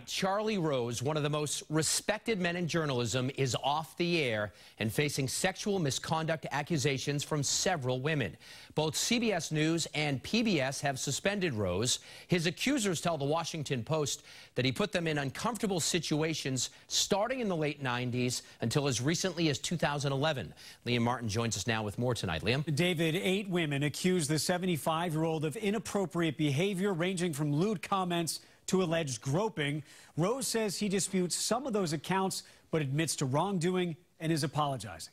Charlie Rose, one of the most respected men in journalism, is off the air and facing sexual misconduct accusations from several women. Both CBS News and PBS have suspended Rose. His accusers tell the Washington Post that he put them in uncomfortable situations starting in the late 90s until as recently as 2011. Liam Martin joins us now with more tonight. Liam? David, eight women accused the 75-year-old of inappropriate behavior ranging from lewd comments to alleged groping. Rose says he disputes some of those accounts, but admits to wrongdoing and is apologizing.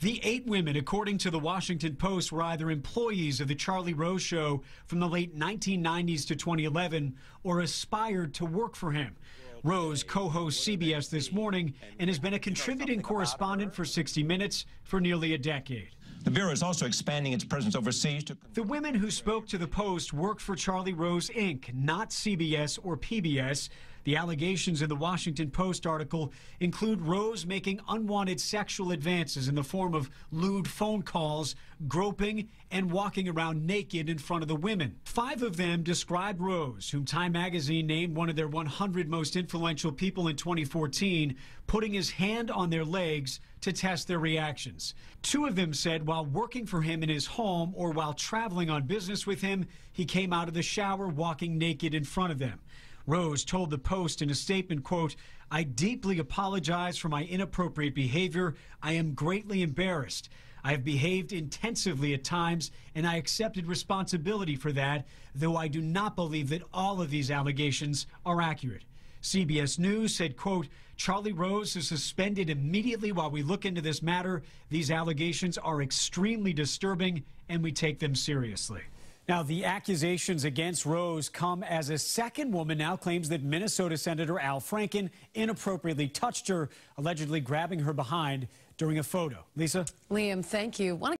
The eight women, according to the Washington Post, were either employees of the Charlie Rose Show from the late 1990s to 2011 or aspired to work for him. Rose co hosts CBS This Morning and has been a contributing correspondent for 60 Minutes for nearly a decade. The Bureau is also expanding its presence overseas. To... The women who spoke to the Post worked for Charlie Rose Inc., not CBS or PBS. The allegations in the Washington Post article include Rose making unwanted sexual advances in the form of lewd phone calls, groping, and walking around naked in front of the women. Five of them described Rose, whom Time magazine named one of their 100 most influential people in 2014, putting his hand on their legs to test their reactions. Two of them said while working for him in his home or while traveling on business with him, he came out of the shower walking naked in front of them. Rose told the Post in a statement, quote, I deeply apologize for my inappropriate behavior. I am greatly embarrassed. I have behaved intensively at times, and I accepted responsibility for that, though I do not believe that all of these allegations are accurate. CBS News said, quote, Charlie Rose is suspended immediately while we look into this matter. These allegations are extremely disturbing, and we take them seriously. Now, the accusations against Rose come as a second woman now claims that Minnesota Senator Al Franken inappropriately touched her, allegedly grabbing her behind during a photo. Lisa? Liam, thank you.